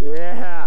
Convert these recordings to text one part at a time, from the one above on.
Yeah.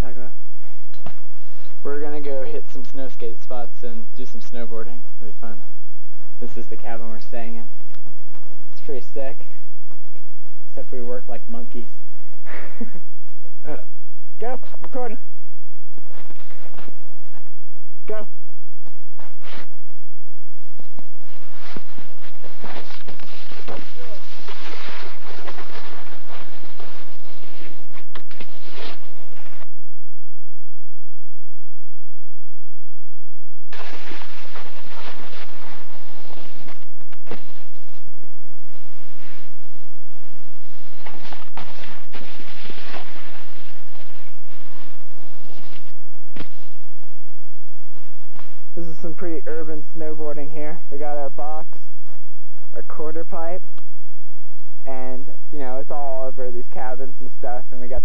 talk about. We're gonna go hit some snow skate spots and do some snowboarding. It'll be fun. This is the cabin we're staying in. It's pretty sick. Except we work like monkeys. uh, go, recording. some pretty urban snowboarding here. We got our box, our quarter pipe, and, you know, it's all over these cabins and stuff, and we got...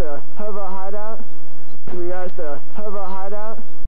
The Hubba hideout. We got the Hubba hideout.